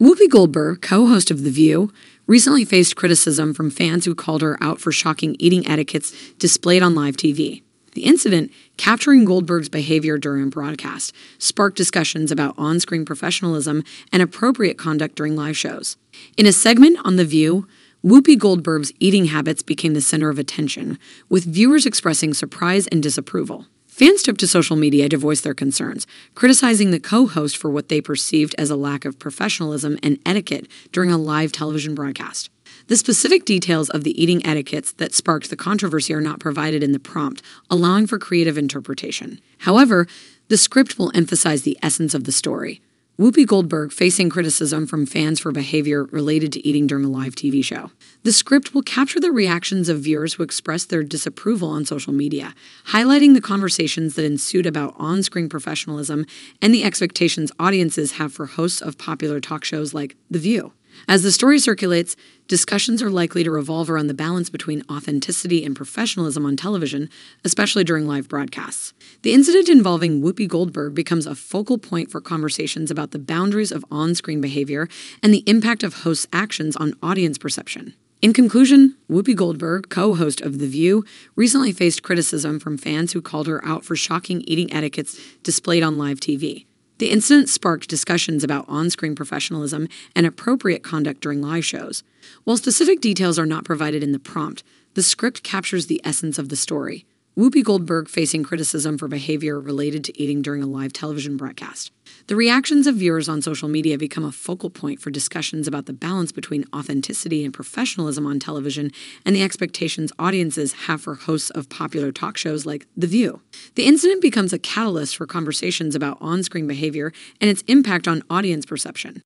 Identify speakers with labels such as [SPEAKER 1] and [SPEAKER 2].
[SPEAKER 1] Whoopi Goldberg, co host of The View, recently faced criticism from fans who called her out for shocking eating etiquettes displayed on live TV. The incident, capturing Goldberg's behavior during broadcast, sparked discussions about on screen professionalism and appropriate conduct during live shows. In a segment on The View, Whoopi Goldberg's eating habits became the center of attention, with viewers expressing surprise and disapproval. Fans took to social media to voice their concerns, criticizing the co host for what they perceived as a lack of professionalism and etiquette during a live television broadcast. The specific details of the eating etiquettes that sparked the controversy are not provided in the prompt, allowing for creative interpretation. However, the script will emphasize the essence of the story. Whoopi Goldberg facing criticism from fans for behavior related to eating during a live TV show. The script will capture the reactions of viewers who express their disapproval on social media, highlighting the conversations that ensued about on screen professionalism and the expectations audiences have for hosts of popular talk shows like The View. As the story circulates, discussions are likely to revolve around the balance between authenticity and professionalism on television, especially during live broadcasts. The incident involving Whoopi Goldberg becomes a focal point for conversations about the boundaries of on screen behavior and the impact of hosts' actions on audience perception. In conclusion, Whoopi Goldberg, co host of The View, recently faced criticism from fans who called her out for shocking eating etiquettes displayed on live TV. The incident sparked discussions about on screen professionalism and appropriate conduct during live shows. While specific details are not provided in the prompt, the script captures the essence of the story. Whoopi Goldberg facing criticism for behavior related to eating during a live television broadcast. The reactions of viewers on social media become a focal point for discussions about the balance between authenticity and professionalism on television and the expectations audiences have for hosts of popular talk shows like The View. The incident becomes a catalyst for conversations about on screen behavior and its impact on audience perception.